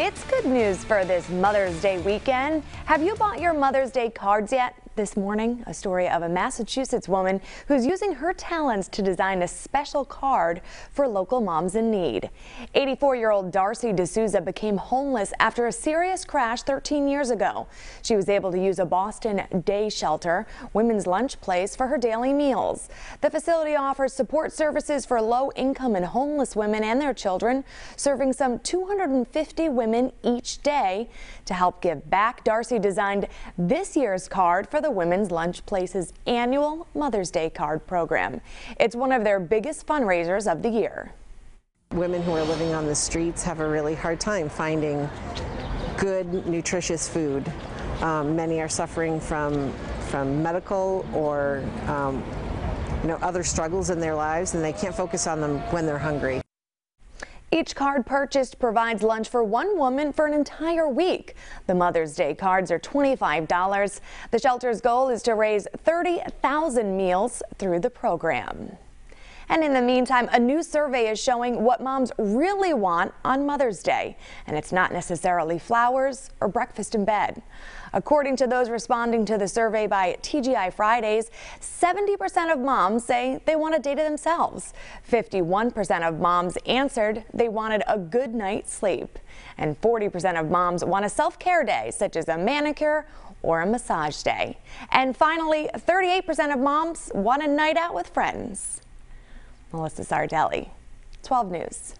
It's good news for this Mother's Day weekend. Have you bought your Mother's Day cards yet? This morning, a story of a Massachusetts woman who's using her talents to design a special card for local moms in need. 84-year-old Darcy D'Souza became homeless after a serious crash 13 years ago. She was able to use a Boston day shelter, women's lunch place, for her daily meals. The facility offers support services for low-income and homeless women and their children, serving some 250 women each day. To help give back, Darcy designed this year's card for the the Women's Lunch Place's annual Mother's Day card program. It's one of their biggest fundraisers of the year. Women who are living on the streets have a really hard time finding good, nutritious food. Um, many are suffering from, from medical or um, you know, other struggles in their lives, and they can't focus on them when they're hungry. Each card purchased provides lunch for one woman for an entire week. The Mother's Day cards are $25. The shelter's goal is to raise 30,000 meals through the program. And in the meantime, a new survey is showing what moms really want on Mother's Day. And it's not necessarily flowers or breakfast in bed. According to those responding to the survey by TGI Fridays, 70% of moms say they want a day to themselves. 51% of moms answered they wanted a good night's sleep. And 40% of moms want a self-care day, such as a manicure or a massage day. And finally, 38% of moms want a night out with friends. Melissa Sardelli, 12 News.